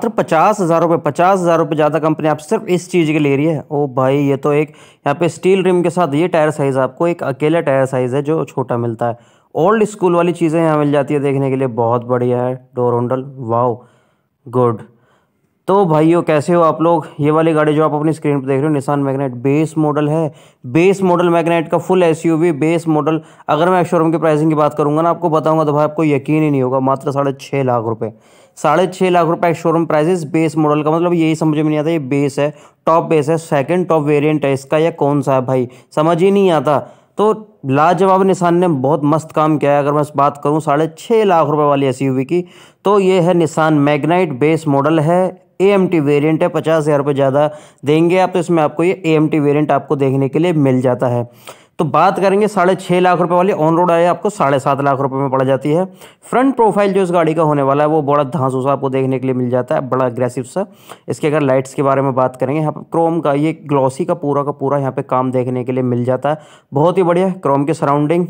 मात्र पचास हज़ार रुपये, पचास हज़ार रुपये ज़्यादा कंपनी आप सिर्फ़ इस चीज़ के ले रही है। ओ भाई, ये तो एक, यहाँ पे स्टील रिम के साथ ये टायर साइज़ आपको, एक अकेला टायर साइज़ है जो छोटा मिलता है। ओल्ड स्कूल वाली चीज़ें यहाँ मिल जाती है देखने के लिए, बहुत बढ़िया है, डोर होंडल वाओ, गुड। तो भाइयों, कैसे हो आप लोग? ये वाली गाड़ी जो आप अपनी स्क्रीन पर देख रहे हो निशान मैग्नेट बेस मॉडल है। बेस मॉडल मैग्नेट का फुल एसयूवी बेस मॉडल अगर मैं शोरूम की प्राइसिंग की बात करूँगा ना, आपको बताऊँगा तो भाई आपको यकीन ही नहीं होगा, मात्र साढ़े छः लाख रुपए। साढ़े छः लाख रुपए शोरूम प्राइसेस बेस मॉडल का। मतलब यही समझ में नहीं आता, ये बेस है टॉप बेस है सेकंड टॉप वेरिएंट है इसका या कौन सा है भाई? समझ ही नहीं आता। तो लाजवाब निशान ने बहुत मस्त काम किया है, अगर मैं बात करूँ, साढ़े छः लाख रुपये वाली एस की तो ये है निशान मैग्नाइट बेस मॉडल है ए एम टी वेरियंट है, पचास हज़ार रुपये ज़्यादा देंगे आप तो इसमें आपको ये ए एम टी वेरियंट आपको देखने के लिए मिल जाता है। तो बात करेंगे साढ़े छः लाख रुपए वाली ऑन रोड आए आपको साढ़े सात लाख रुपए में पड़ जाती है। फ्रंट प्रोफ़ाइल जो इस गाड़ी का होने वाला है, वो बड़ा धांसू सा आपको देखने के लिए मिल जाता है, बड़ा अग्रेसिव सा। इसके अगर लाइट्स के बारे में बात करेंगे, यहाँ पर क्रोम का, ये ग्लॉसी का पूरा का पूरा यहाँ पर काम देखने के लिए मिल जाता है। बहुत ही बढ़िया क्रोम के सराउंडिंग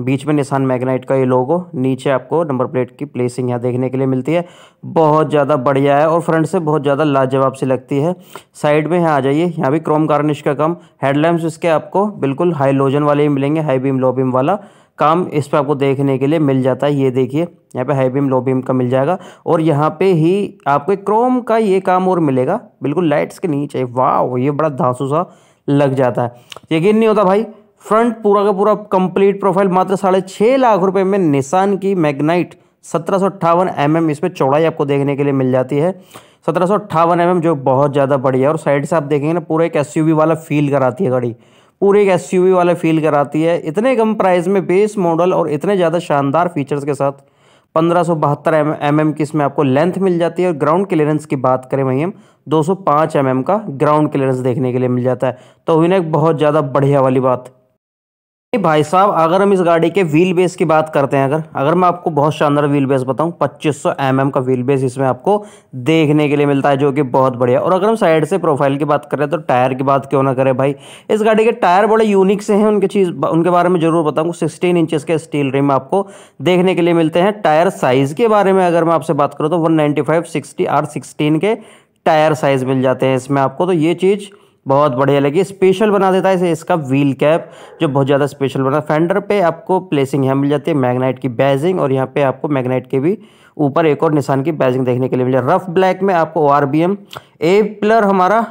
बीच में निशान मैग्नाइट का ये लोगो नीचे आपको नंबर प्लेट की प्लेसिंग यहाँ देखने के लिए मिलती है। बहुत ज़्यादा बढ़िया है और फ्रंट से बहुत ज़्यादा लाजवाब से लगती है। साइड में यहाँ आ जाइए, यहाँ भी क्रोम कार्निश का काम। हेडलैम्प्स इसके आपको बिल्कुल हाई लोजन वाले ही मिलेंगे हाई बीम लो बीम वाला। काम इस पर आपको देखने के लिए मिल जाता है, ये देखिए, यहाँ पे हाई बीम लो बीम का मिल जाएगा। और यहाँ पे ही आपको क्रोम का ये काम और मिलेगा, बिल्कुल लाइट्स के नीचे। वाह ये बड़ा धांसू सा लग जाता है। यकीन नहीं होता भाई फ्रंट पूरा का पूरा कंप्लीट प्रोफ़ाइल मात्र साढ़े छः लाख रुपए में निशान की मैग्नाइट सत्रह सौ अट्ठावन एम एम इसमें चौड़ाई आपको देखने के लिए मिल जाती है। सत्रह सौ अट्ठावन एम एम जो बहुत ज़्यादा बढ़िया है, और साइड से आप देखेंगे ना, पूरा एक एस यू वी वाला फील कराती है गाड़ी। पूरी एक एस यू वी वाला फील कराती है। इतने कम प्राइस में बेस मॉडल और इतने ज़्यादा शानदार फीचर्स के साथ पंद्रह सौ बहत्तर एम एम की इसमें आपको लेंथ मिल जाती है। और ग्राउंड क्लियरेंस की बात करें वहीं हम 205 एम का ग्राउंड क्लियरेंस देखने के लिए मिल जाता है। तो हुई ना एक बहुत ज़्यादा बढ़िया वाली बात भाई साहब, अगर हम इस गाड़ी के व्हील बेस की बात करते हैं, अगर अगर मैं आपको बहुत शानदार व्हील बेस बताऊँ 2500 सौ mm का व्हील बेस इसमें आपको देखने के लिए मिलता है, जो कि बहुत बढ़िया और अगर हम साइड से प्रोफ़ाइल की बात करें तो टायर की बात क्यों ना करें, भाई? इस गाड़ी के टायर बड़े यूनिक से हैं, उनके चीज़, उनके बारे में ज़रूर बताऊँ सिक्सटीन इंचज़ के स्टील रिम आपको देखने के लिए मिलते हैं। टायर साइज़ के बारे में अगर मैं आपसे बात करूँ तो वन नाइन्टी के टायर साइज़ मिल जाते हैं इसमें आपको। तो ये चीज़ बहुत बढ़िया लगी। स्पेशल बना देता है इसे, इसका व्हील कैप जो बहुत ज़्यादा स्पेशल बना। फेंडर पे आपको प्लेसिंग यहाँ मिल जाती है मैग्नाइट की बैजिंग और यहाँ पे आपको मैग्नाइट के भी ऊपर एक और निशान की बैजिंग देखने के लिए मिल रफ ब्लैक में आपको ओ आर बी एम ए प्लर हमारा,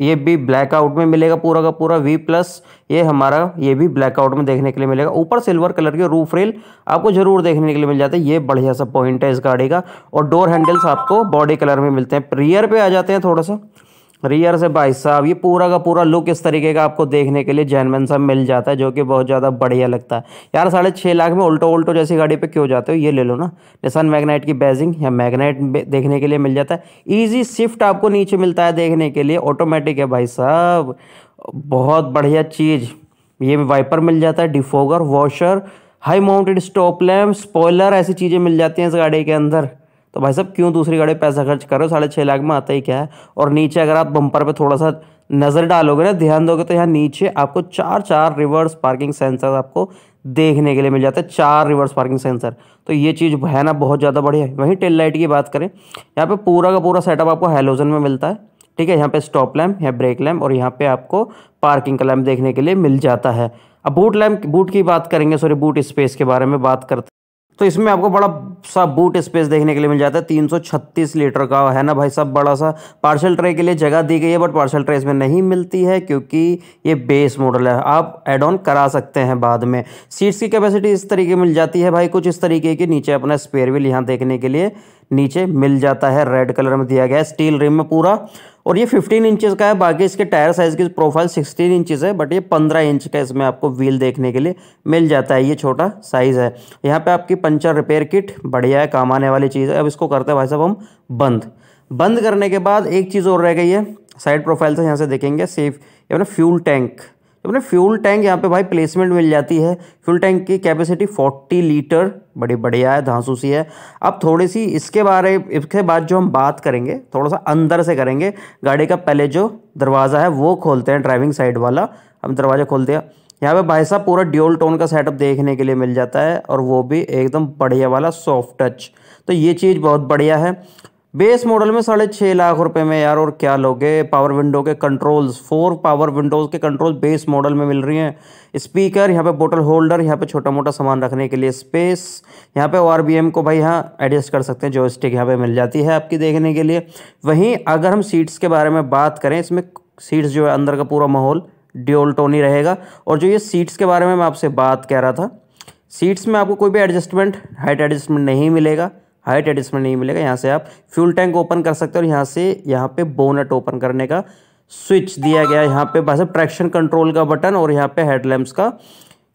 ये भी ब्लैक आउट में मिलेगा पूरा का पूरा वी प्लस ये हमारा, ये भी ब्लैक आउट में देखने के लिए मिलेगा। ऊपर सिल्वर कलर के रूफ रेल आपको ज़रूर देखने के लिए मिल जाता है। ये बढ़िया सा पॉइंट है इस गाड़ी का, और डोर हैंडल्स आपको बॉडी कलर में मिलते हैं। रियर पे आ जाते हैं थोड़ा सा। रियर से भाई साहब, ये पूरा का पूरा लुक इस तरीके का आपको देखने के लिए जैनमैन सा मिल जाता है, जो कि बहुत ज़्यादा बढ़िया लगता है। यार, साढ़े छः लाख में उल्टो उल्टो जैसी गाड़ी पे क्यों जाते हो? ये ले लो ना। निशान मैग्नाइट की बैजिंग या मैग्नाइट देखने के लिए मिल जाता है। ईजी शिफ्ट आपको नीचे मिलता है देखने के लिए। ऑटोमेटिक है भाई साहब। बहुत बढ़िया चीज़। ये वाइपर मिल जाता है defogger washer high mounted stop lamp spoiler ऐसी चीज़ें मिल जाती हैं इस गाड़ी के अंदर। तो भाई साहब, क्यों दूसरी गाड़ी पैसा खर्च कर रहे हो? साढ़े छः लाख में आता ही क्या है? और नीचे अगर आप बम्पर पे थोड़ा सा नज़र डालोगे ना, ध्यान दोगे तो यहाँ नीचे आपको चार चार रिवर्स पार्किंग सेंसर आपको देखने के लिए मिल जाता है। चार रिवर्स पार्किंग सेंसर तो ये चीज़ है ना, बहुत ज़्यादा बढ़िया है। वहीं टेल लाइट की बात करें, यहाँ पे पूरा का पूरा सेटअप आपको हेलोजन में मिलता है। ठीक है, यहाँ पे स्टॉप लैम्प यहाँ ब्रेक लैम्प और यहाँ पे आपको पार्किंग का लैम्प देखने के लिए मिल जाता है। अब बूट लैम्प बूट की बात करेंगे सॉरी बूट स्पेस के बारे में बात करते तो इसमें आपको बड़ा सा बूट स्पेस देखने के लिए मिल जाता है। 336 लीटर का है ना भाई सब बड़ा सा। पार्सल ट्रे के लिए जगह दी गई है बट पार्सल ट्रे इसमें नहीं मिलती है, क्योंकि ये बेस मॉडल है। आप एड ऑन करा सकते हैं बाद में। सीट्स की कैपेसिटी इस तरीके मिल जाती है भाई, कुछ इस तरीके की। नीचे अपना स्पेयर व्हील यहाँ देखने के लिए नीचे मिल जाता है रेड कलर में दिया गया है स्टील रिम में पूरा। और ये 15 इंचेस का है, बाकी इसके टायर साइज़ की प्रोफ़ाइल 16 इंचेस है बट ये 15 इंच का इसमें आपको व्हील देखने के लिए मिल जाता है, ये छोटा साइज़ है। यहाँ पे आपकी पंचर रिपेयर किट बढ़िया है, काम आने वाली चीज़ है। अब इसको करते हैं भाई साहब हम बंद। बंद करने के बाद एक चीज़ और रह गई है साइड प्रोफ़ाइल से यहाँ से देखेंगे सेफ़ ये फ्यूल टैंक तो अपने फ्यूल टैंक यहाँ पे भाई प्लेसमेंट मिल जाती है। फ्यूल टैंक की कैपेसिटी 40 लीटर बड़ी बढ़िया है, धांसू सी है। अब थोड़ी सी इसके बारे, इसके बाद जो हम बात करेंगे, थोड़ा सा अंदर से करेंगे। गाड़ी का पहले जो दरवाज़ा है, वो खोलते हैं ड्राइविंग साइड वाला। हम दरवाज़ा खोल दिया यहाँ पे भाई साहब पूरा ड्यूल टोन का सेटअप देखने के लिए मिल जाता है और वो भी एकदम बढ़िया वाला सॉफ्ट टच तो ये चीज़ बहुत बढ़िया है। बेस मॉडल में साढ़े छः लाख रुपए में यार, और क्या लोगे? पावर विंडो के कंट्रोल्स फोर पावर विंडोज़ के कंट्रोल बेस मॉडल में मिल रही हैं। स्पीकर यहाँ पे बोटल होल्डर यहाँ पे छोटा मोटा सामान रखने के लिए स्पेस यहाँ पे ओ को भाई यहाँ एडजस्ट कर सकते हैं जो स्टिक यहाँ पे मिल जाती है आपकी देखने के लिए। वहीं अगर हम सीट्स के बारे में बात करें, इसमें सीट्स जो है अंदर का पूरा माहौल ड्योल रहेगा। और जो ये सीट्स के बारे में मैं आपसे बात कह रहा था सीट्स में आपको कोई भी एडजस्टमेंट हाइट एडजस्टमेंट नहीं मिलेगा। हाइट एडजस्टमेंट नहीं मिलेगा। यहाँ से आप फ्यूल टैंक ओपन कर सकते हो और यहाँ से यहाँ पे बोनट ओपन करने का स्विच दिया गया। है यहाँ पे बस ट्रैक्शन कंट्रोल का बटन और यहाँ पे हेडलैम्प्स का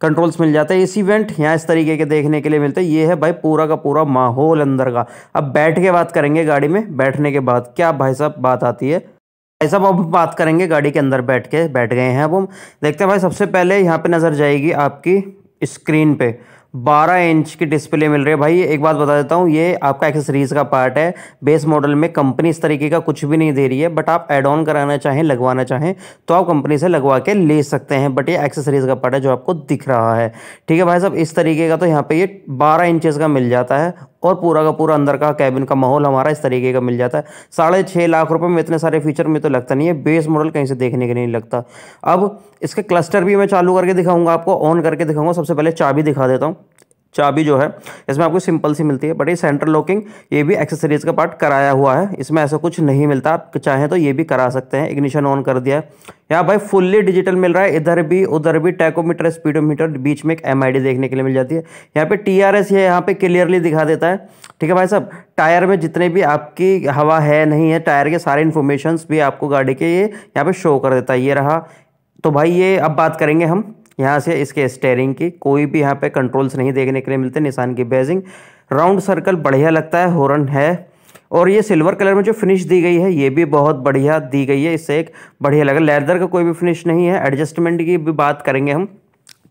कंट्रोल्स मिल जाता है। एसी वेंट यहाँ इस तरीके के देखने के लिए मिलते हैं। ये है भाई पूरा का पूरा माहौल अंदर का। अब बैठ के बात करेंगे गाड़ी में। बैठने के बाद क्या भाई साहब बात आती है? भाई साहब, अब बात करेंगे गाड़ी के अंदर बैठ के। बैठ गए हैं अब हम। देखते हैं भाई, सबसे पहले यहाँ पे नज़र जाएगी आपकी स्क्रीन पे। बारह इंच की डिस्प्ले मिल रही है। भाई, एक बात बता देता हूँ, ये आपका एक्सेसरीज का पार्ट है। बेस मॉडल में कंपनी इस तरीके का कुछ भी नहीं दे रही है बट आप एड ऑन कराना चाहें, लगवाना चाहें तो आप कंपनी से लगवा के ले सकते हैं। बट ये एक्सेसरीज का पार्ट है जो आपको दिख रहा है। ठीक है भाई साहब, इस तरीके का तो यहाँ पे ये बारह इंचज़ का मिल जाता है। और पूरा का पूरा अंदर का कैबिन का माहौल हमारा इस तरीके का मिल जाता है। साढ़े छः लाख रुपए में इतने सारे फीचर में तो लगता नहीं है। बेस मॉडल कहीं से देखने के नहीं लगता। अब इसके क्लस्टर भी मैं चालू करके दिखाऊँगा आपको ऑन करके दिखाऊँगा। सबसे पहले चाबी दिखा देता हूँ। चाबी जो है, इसमें आपको सिंपल सी मिलती है बट ये सेंटर लॉकिंग ये भी एक्सेसरीज का पार्ट कराया हुआ है। इसमें ऐसा कुछ नहीं मिलता, आप चाहें तो ये भी करा सकते हैं। इग्निशन ऑन कर दिया है। यहाँ भाई फुल्ली डिजिटल मिल रहा है। इधर भी, उधर भी टैकोमीटर स्पीडोमीटर बीच में एक एमआईडी देखने के लिए मिल जाती है। यहाँ पे टी आर ये यहाँ पे क्लियरली दिखा देता है। ठीक है भाई साहब, टायर में जितने भी आपकी हवा है, नहीं है, टायर के सारे इन्फॉर्मेशन भी आपको गाड़ी के ये यहाँ पे शो कर देता है। ये रहा। तो भाई ये अब बात करेंगे हम। यहाँ से इसके स्टेयरिंग की कोई भी यहाँ पे कंट्रोल्स नहीं देखने के लिए मिलते, निशान की बेजिंग राउंड सर्कल बढ़िया लगता है हॉर्न है। और ये सिल्वर कलर में जो फिनिश दी गई है, ये भी बहुत बढ़िया दी गई है। इससे एक बढ़िया लगा। लेदर का कोई भी फिनिश नहीं है। एडजस्टमेंट की भी बात करेंगे हम।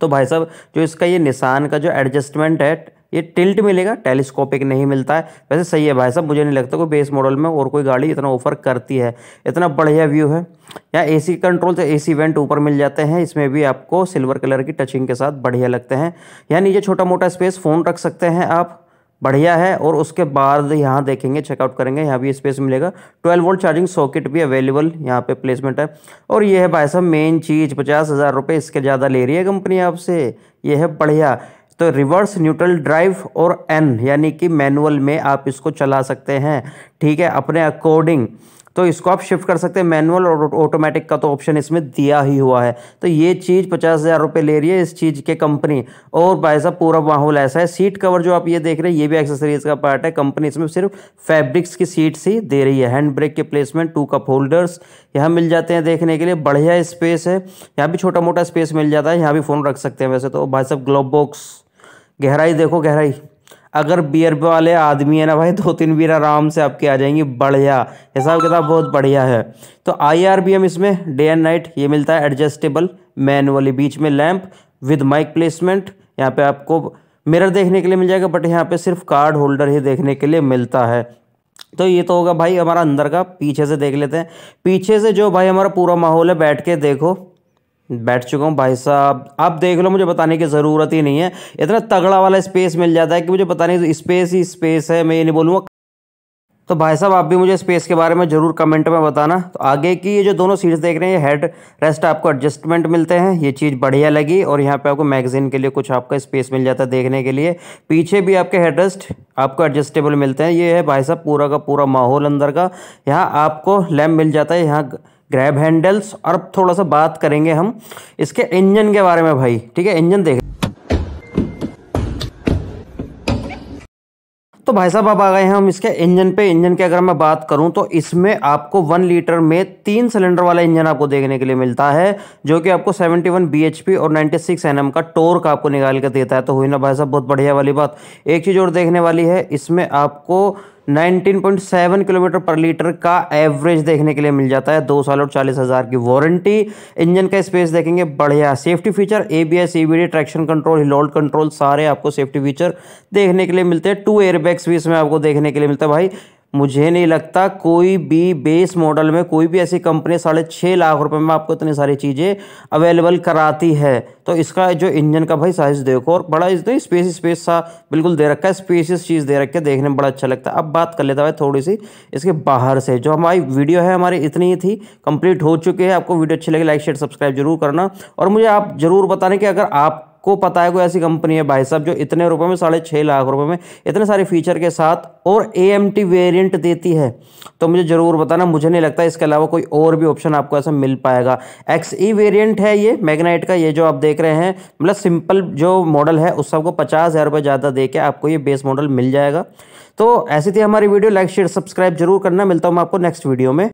तो भाई साहब, जो इसका ये निशान का जो एडजस्टमेंट है ये टिल्ट मिलेगा, टेलीस्कोपिक नहीं मिलता है। वैसे सही है भाई साहब, मुझे नहीं लगता कोई बेस मॉडल में और कोई गाड़ी इतना ऑफ़र करती है। इतना बढ़िया व्यू है। यहाँ एसी कंट्रोल से एसी वेंट ऊपर मिल जाते हैं, इसमें भी आपको सिल्वर कलर की टचिंग के साथ बढ़िया लगते हैं। यहाँ नीचे छोटा मोटा स्पेस फ़ोन रख सकते हैं आप, बढ़िया है। और उसके बाद यहाँ देखेंगे चेकआउट करेंगे, यहाँ भी स्पेस मिलेगा। 12 वोल्ट चार्जिंग सॉकेट भी अवेलेबल यहाँ पे प्लेसमेंट है। और ये है भाई साहब मेन चीज़, पचास हज़ार रुपये इसके ज़्यादा ले रही है कंपनी आपसे। ये है बढ़िया। तो रिवर्स न्यूट्रल ड्राइव और एन यानी कि मैनुअल में आप इसको चला सकते हैं। ठीक है, अपने अकॉर्डिंग तो इसको आप शिफ्ट कर सकते हैं। मैनुअल और ऑटोमेटिक का तो ऑप्शन इसमें दिया ही हुआ है। तो ये चीज़ पचास हज़ार रुपये ले रही है इस चीज़ के कंपनी और भाई साहब, पूरा माहौल ऐसा है। सीट कवर जो आप ये देख रहे हैं, ये भी एक्सेसरीज का पार्ट है। कंपनी इसमें सिर्फ़ फैब्रिक्स की सीट्स ही दे रही है। हैंड ब्रेक के प्लेसमेंट टू कप होल्डर्स यहाँ मिल जाते हैं देखने के लिए। बढ़िया स्पेस है। यहाँ भी छोटा मोटा स्पेस मिल जाता है। यहाँ भी फ़ोन रख सकते हैं वैसे तो। भाई साहब ग्लोब बॉक्स गहराई देखो, गहराई। अगर बियर वाले आदमी है ना भाई, दो तीन बियर आराम से आपके आ जाएँगी, बढ़िया। हिसाब किताब बहुत बढ़िया है। तो आई आर बी एम इसमें डे एंड नाइट ये मिलता है एडजस्टेबल मैनुअली बीच में लैंप विद माइक प्लेसमेंट यहाँ पे आपको मिरर देखने के लिए मिल जाएगा बट यहाँ पे सिर्फ़ कार्ड होल्डर ही देखने के लिए मिलता है। तो ये तो होगा भाई हमारा अंदर का, पीछे से देख लेते हैं। पीछे से जो भाई हमारा पूरा माहौल है, बैठ के देखो। बैठ चुका हूँ, भाई साहब। आप देख लो, मुझे बताने की ज़रूरत ही नहीं है। इतना तगड़ा वाला स्पेस मिल जाता है कि मुझे बताने की स्पेस ही स्पेस है, मैं ये नहीं बोलूँगा। तो भाई साहब, आप भी मुझे स्पेस के बारे में ज़रूर कमेंट में बताना। तो आगे की ये जो दोनों सीट्स देख रहे हैं, ये हेड रेस्ट आपको एडजस्टमेंट मिलते हैं। ये चीज़ बढ़िया लगी और यहाँ पे आपको मैगजीन के लिए कुछ आपका स्पेस मिल जाता है देखने के लिए। पीछे भी आपके हेड रेस्ट आपको एडजस्टेबल मिलते हैं। ये है भाई साहब, पूरा का पूरा माहौल अंदर का। यहाँ आपको लैम्प मिल जाता है। यहाँ ग्रैब हैंडल्स और अब थोड़ा सा बात करेंगे हम इसके इंजन के बारे में भाई, ठीक है? इंजन देख। तो भाई साहब, अब आ गए हैं हम इसके इंजन पे। इंजन की अगर मैं बात करूँ तो इसमें आपको वन लीटर में तीन सिलेंडर वाला इंजन आपको देखने के लिए मिलता है, जो कि आपको 71 bhp और 96 nm का टोर्क आपको निकाल कर देता है। तो हुई ना भाई साहब, बहुत बढ़िया वाली बात। एक चीज़ और देखने वाली है, इसमें आपको 19.7 किलोमीटर पर लीटर का एवरेज देखने के लिए मिल जाता है। दो साल और चालीस हज़ार की वारंटी। इंजन का स्पेस देखेंगे, बढ़िया। Safety feature ABS EBD traction control hill hold control, सारे आपको सेफ्टी फीचर देखने के लिए मिलते हैं। टू एयरबैग्स भी इसमें आपको देखने के लिए मिलता है भाई। मुझे नहीं लगता कोई भी बेस मॉडल में कोई भी ऐसी कंपनी साढ़े छः लाख रुपए में आपको इतनी सारी चीज़ें अवेलेबल कराती है। तो इसका जो इंजन का भाई साइज़ देखो और बड़ा इसने स्पेस स्पेस सा बिल्कुल दे रखा है स्पेसियस चीज़ दे रखी है, देखने में बड़ा अच्छा लगता है। अब बात कर लेता भाई थोड़ी सी इसके बाहर से। जो हमारी वीडियो है, हमारी इतनी ही थी कंप्लीट हो चुकी है। आपको वीडियो अच्छी लगी लाइक शेयर सब्सक्राइब ज़रूर करना। और मुझे आप ज़रूर बताने कि अगर आप को पता है कोई ऐसी कंपनी है भाई साहब जो इतने रुपए में, साढ़े छः लाख रुपए में इतने सारे फीचर के साथ और ए एम टी वेरियंट देती है। तो मुझे ज़रूर बताना, मुझे नहीं लगता इसके अलावा कोई और भी ऑप्शन आपको ऐसा मिल पाएगा। एक्स ई वेरियंट है ये मैगनाइट का ये जो आप देख रहे हैं मतलब सिंपल जो मॉडल है, उस सबको पचास हज़ार रुपये ज़्यादा दे के आपको ये बेस मॉडल मिल जाएगा। तो ऐसी थी हमारी वीडियो लाइक शेयर सब्सक्राइब ज़रूर करना। मिलता हूँ मैं आपको नेक्स्ट वीडियो में।